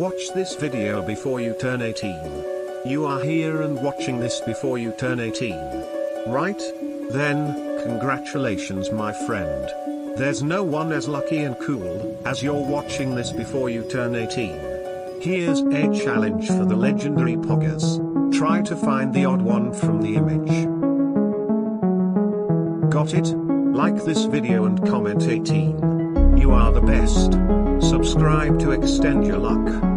Watch this video before you turn 18. You are here and watching this before you turn 18. Right? Then, congratulations my friend. There's no one as lucky and cool as you're watching this before you turn 18. Here's a challenge for the legendary Poggers. Try to find the odd one from the image. Got it? Like this video and comment 18. You are the best. Subscribe to extend your luck.